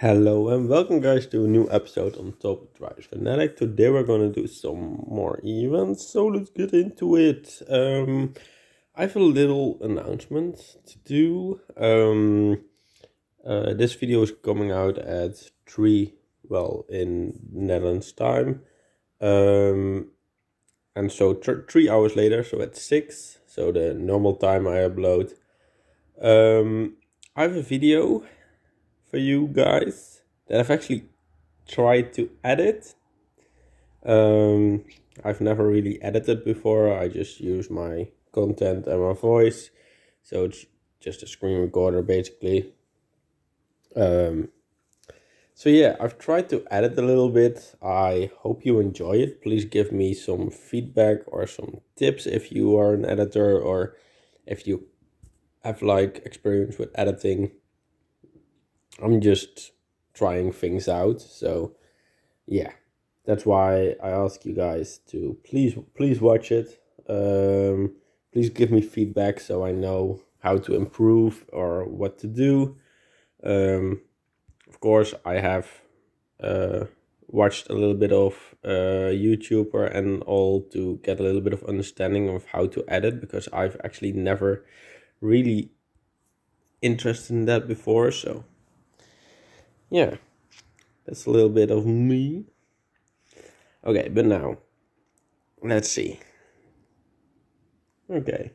Hello and welcome guys to a new episode on Top Drives Fanatic. Today we're gonna do some more events, so let's get into it. Um, I have a little announcement to do. Um, uh, this video is coming out at 3, well, in Netherlands time. Um, and so th 3 hours later, so at 6, so the normal time I upload. Um, I have a video for you guys that I've actually tried to edit. Um, I've never really edited before. I just use my content and my voice, so it's just a screen recorder basically. Um, so yeah, I've tried to edit a little bit. I hope you enjoy it. Please give me some feedback or some tips if you are an editor or if you have like experience with editing I'm just trying things out. So yeah, that's why I ask you guys to please please watch it. Um, please give me feedback so I know how to improve or what to do. Um, of course, I have uh, watched a little bit of uh, YouTuber and all to get a little bit of understanding of how to edit because I've actually never really interested in that before. So yeah, that's a little bit of me. Okay, but now, let's see. Okay.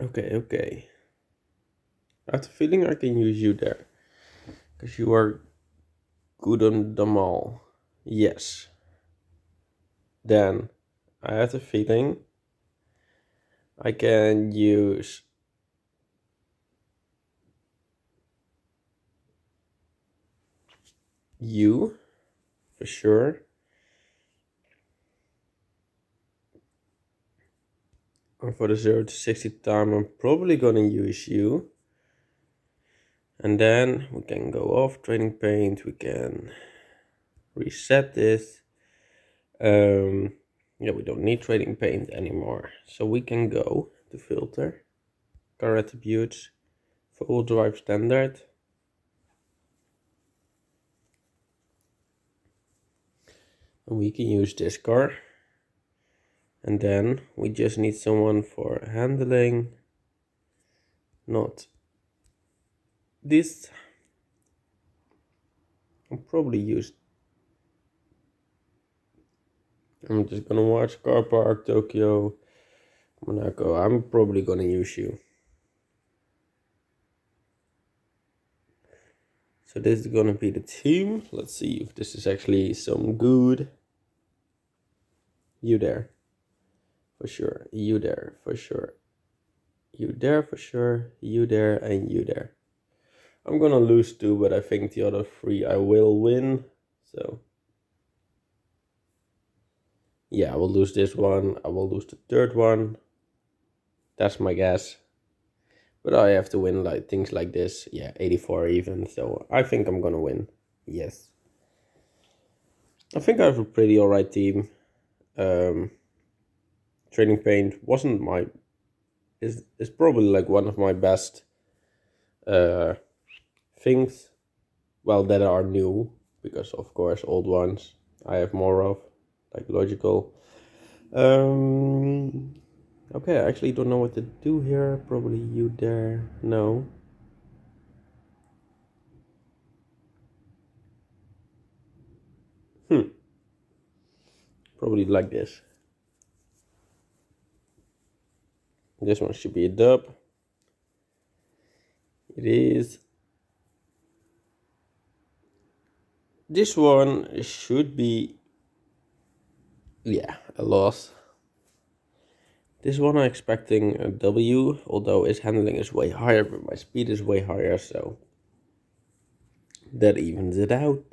Okay, okay. I have the feeling I can use you there. Because you are good on them all. Yes. Then, I have the feeling I can use you for sure. And for the 0 to 60 time, I'm probably gonna use you. And then we can go off trading paint, we can reset this. Um, yeah, we don't need trading paint anymore. So we can go to filter, car attributes, full drive standard. And we can use this car. And then we just need someone for handling, not this. I'll probably use I'm just gonna watch Car Park, Tokyo, Monaco. I'm probably gonna use you. So this is gonna be the team. Let's see if this is actually some good. You there. For sure. You there. For sure. You there for sure. You there and you there. I'm gonna lose two, but I think the other three I will win. So yeah, I will lose this one. I will lose the third one. That's my guess. But I have to win like things like this. Yeah, 84 even. So I think I'm gonna win. Yes. I think I have a pretty alright team. Um, Trading Paint wasn't my is is probably like one of my best uh things well that are new because of course old ones I have more of like logical. Um, okay, I actually don't know what to do here. Probably you there. No. Hmm. Probably like this. This one should be a dub. It is. This one should be yeah, a loss. This one I'm expecting a W, although his handling is way higher, but my speed is way higher, so that evens it out.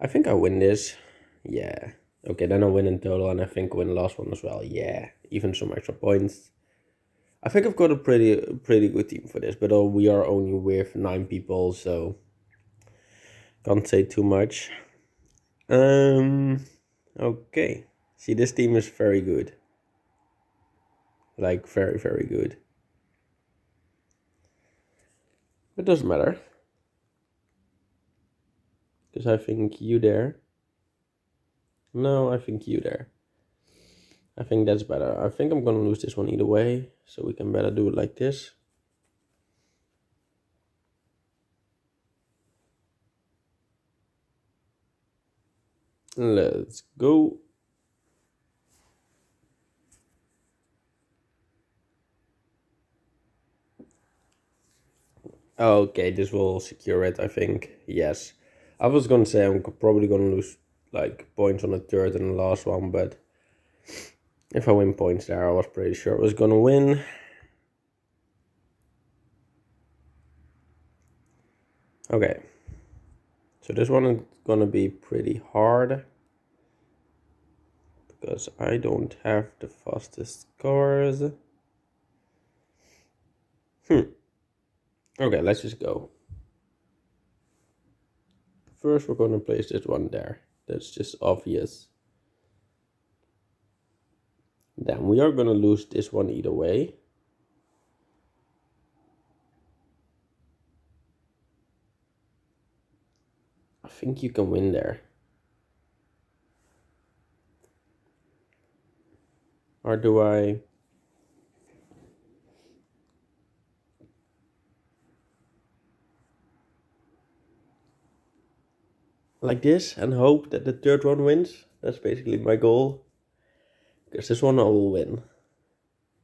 I think I win this. Yeah. Okay, then I win in total, and I think I win the last one as well. Yeah, even some extra points. I think I've got a pretty pretty good team for this, but uh, we are only with nine people, so can't say too much. Um, Okay. See, this team is very good. Like very, very good. It doesn't matter. Because I think you there. No, I think you there. I think that's better. I think I'm gonna lose this one either way. So we can better do it like this. Let's go. Okay, this will secure it, I think. Yes. I was gonna say I'm probably gonna lose like points on the third and the last one, but if I win points there, I was pretty sure I was gonna win. Okay. This one is gonna be pretty hard because I don't have the fastest cars. Hmm. Okay, let's just go. First, we're gonna place this one there. That's just obvious. Then we are gonna lose this one either way. Think you can win there. Or do I... Like this and hope that the third one wins. That's basically my goal. Because this one I will win.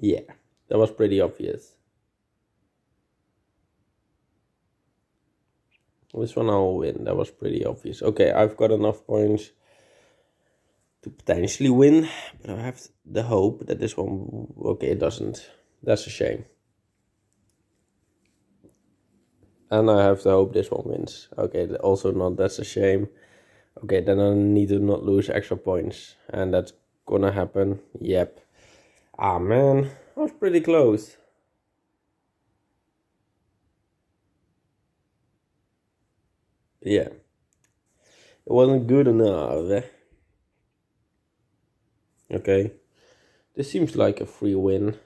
Yeah, that was pretty obvious. This one I will win. That was pretty obvious. Okay, I've got enough points to potentially win, but I have the hope that this one. Okay, it doesn't. That's a shame. And I have to hope this one wins. Okay, also not. That's a shame. Okay, then I need to not lose extra points, and that's gonna happen. Yep. Ah man, I was pretty close. Yeah. It wasn't good enough. Eh? Okay. This seems like a free win.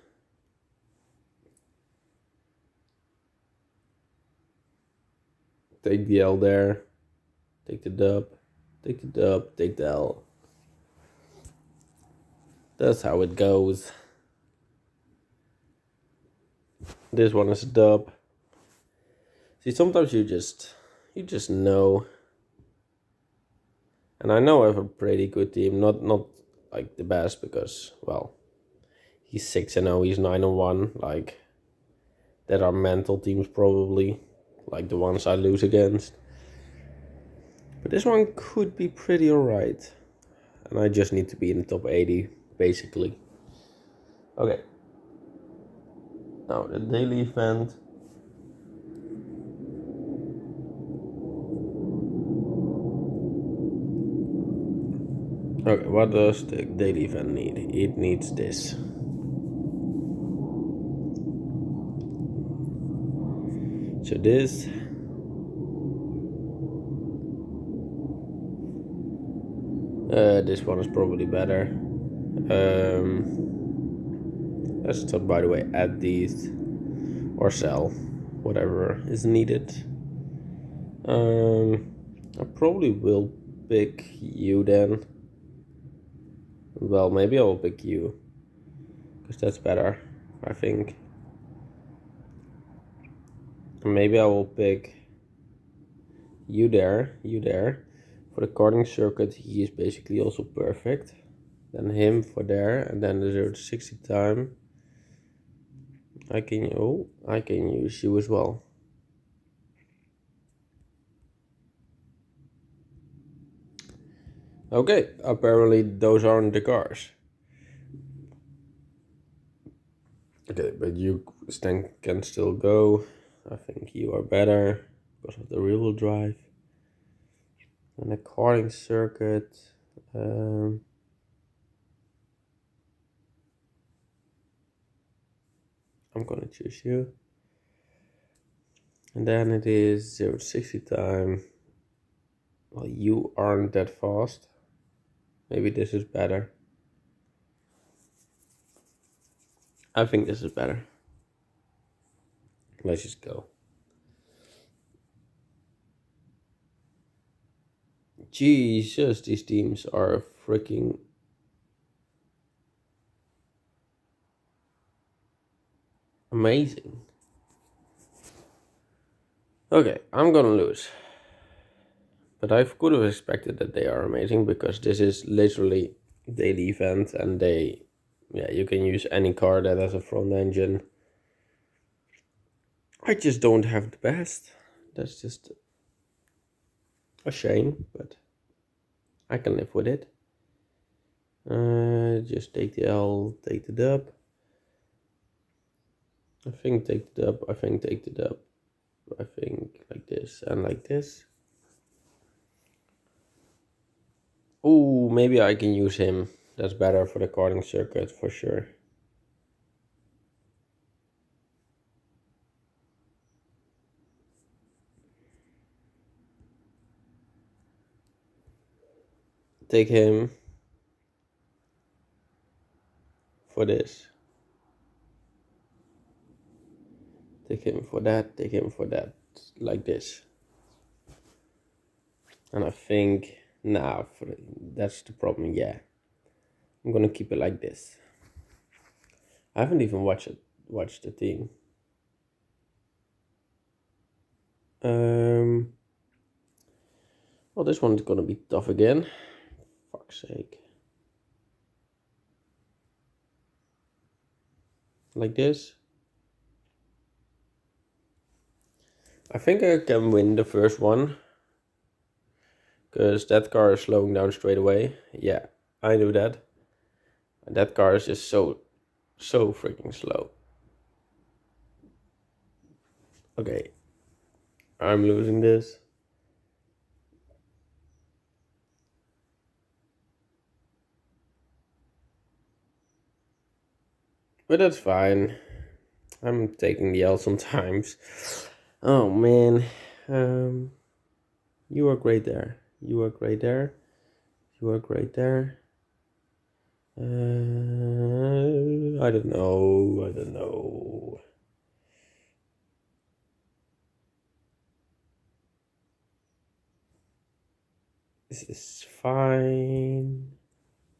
Take the L there. Take the dub. Take the dub. Take the L. That's how it goes. This one is a dub. See, sometimes you just you just know. And I know I have a pretty good team, not not like the best because well, he's six and zero, he's nine and one. Like that are mental teams probably, like the ones I lose against. But this one could be pretty alright, and I just need to be in the top eighty basically. Okay. Now the daily event Okay, what does the daily event need? It needs this. So this uh, this one is probably better. Um, let's just, by the way, add these or sell whatever is needed. Um, I probably will pick you then. Well, maybe I will pick you. Because that's better, I think. Maybe I will pick you there, you there. For the karting circuit, he is basically also perfect. Then him for there, and then the 0 to 60 time. I can, oh, I can use you as well. Okay, apparently those aren't the cars. Okay, but you Stan can still go. I think you are better because of the rear wheel drive. And the karting circuit. Um, I'm gonna choose you. And then it is 0 to 60 time. Well, you aren't that fast. Maybe this is better. I think this is better. Let's just go. Jesus, these teams are freaking amazing. Okay, I'm gonna lose. But I could have expected that they are amazing because this is literally daily event and they yeah you can use any car that has a front engine. I just don't have the best. That's just a shame, but I can live with it. Uh, just take the L, take the dub. I think take the dub, I think take the dub. I think like this and like this. Oh, maybe I can use him. That's better for the karting circuit for sure. Take him for this. Take him for that, take him for that, like this. And I think now that's the problem, yeah. I'm gonna keep it like this. I haven't even watched it, watched the team. Um, well, this one's gonna be tough again. Fuck's sake. Like this. I think I can win the first one. Because that car is slowing down straight away. Yeah, I knew that. And that car is just so, so freaking slow. Okay. I'm losing this. But that's fine. I'm taking the L sometimes. Oh man. Um, you are great there. You are great there. You are great there. Uh, I don't know. I don't know. This is fine.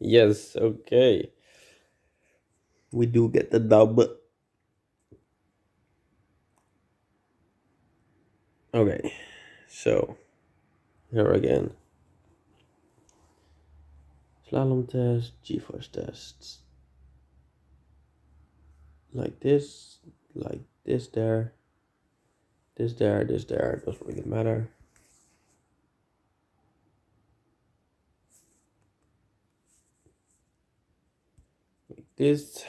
Yes, okay. We do get the double. Okay, so here again. Slalom test, G-force tests. Like this, like this there, this there, this there, doesn't really matter. Like this.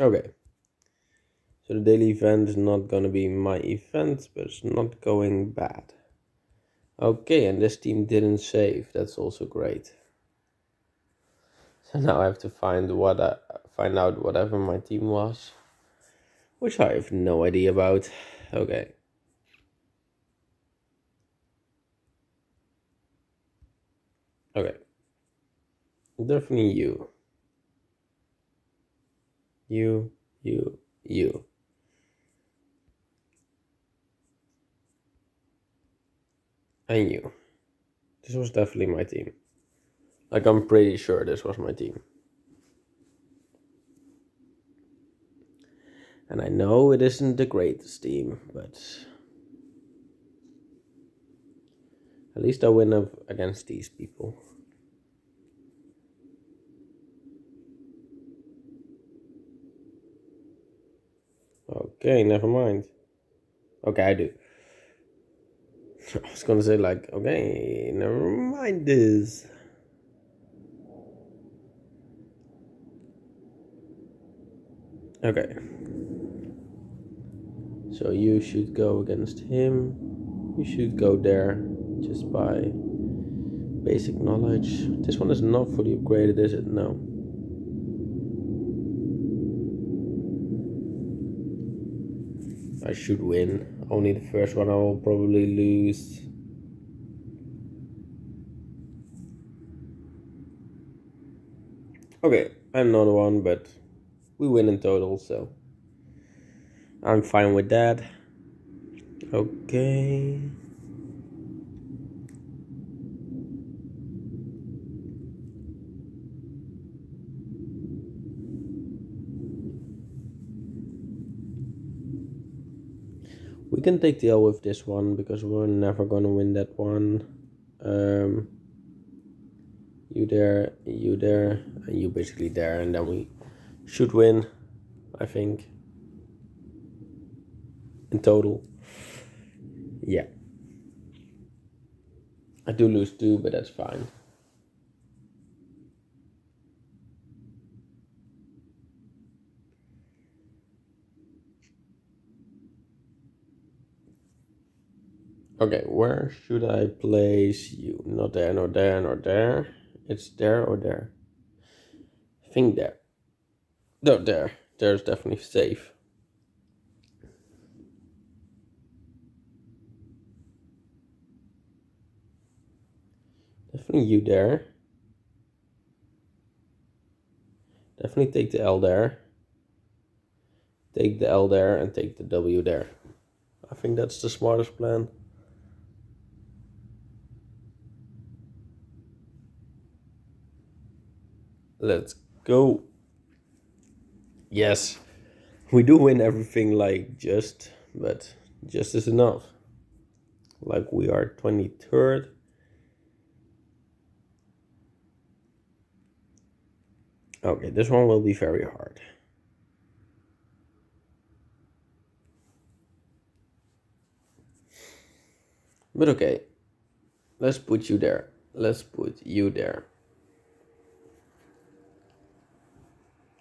Okay. So the daily event is not gonna be my event, but it's not going bad. Okay, and this team didn't save. That's also great. So now I have to find what I, find out whatever my team was, which I have no idea about. Okay. Okay. Definitely you. You, you, you. I knew. This was definitely my team. Like, I'm pretty sure this was my team. And I know it isn't the greatest team, but at least I win up against these people. Okay, never mind. Okay, I do. I was gonna say like, okay, never mind this. Okay. So you should go against him. You should go there just by basic knowledge. This one is not fully upgraded, is it? No. I should win. Only the first one I will probably lose. Okay, another one, but we win in total, so I'm fine with that. Okay. Can take the L with this one because we're never gonna win that one. Um, you there, you there, and you basically there, and then we should win, I think. In total. Yeah. I do lose two, but that's fine. Okay, where should I place you? Not there, not there, not there. It's there or there. I think there. No, there. There's definitely safe. Definitely you there. Definitely take the L there. Take the L there and take the W there. I think that's the smartest plan. Let's go. Yes, we do win everything like just, but just is enough. Like we are 23rd. Okay, this one will be very hard. But okay, let's put you there. Let's put you there.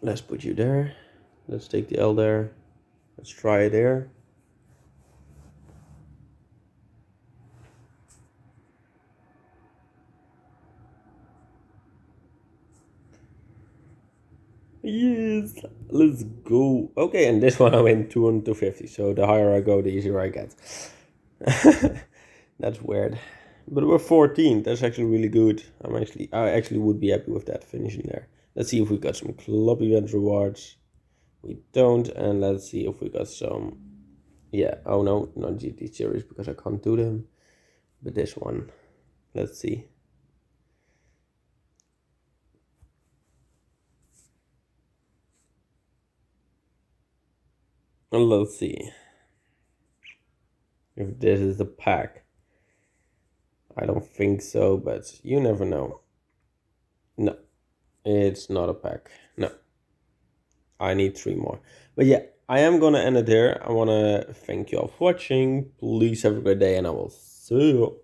Let's put you there. Let's take the L there. Let's try it there. Yes, let's go. Okay, and this one I went 250, so the higher I go, the easier I get. That's weird. But we're 14, that's actually really good. I'm actually, I actually would be happy with that finishing there. Let's see if we got some club event rewards. We don't, and let's see if we got some. Yeah, oh no, not GT series because I can't do them. But this one, let's see. And let's see if this is a pack. I don't think so, but you never know. No. It's not a pack. No. I need three more. But yeah, I am gonna end it there. I wanna thank you all for watching. Please have a great day and I will see you.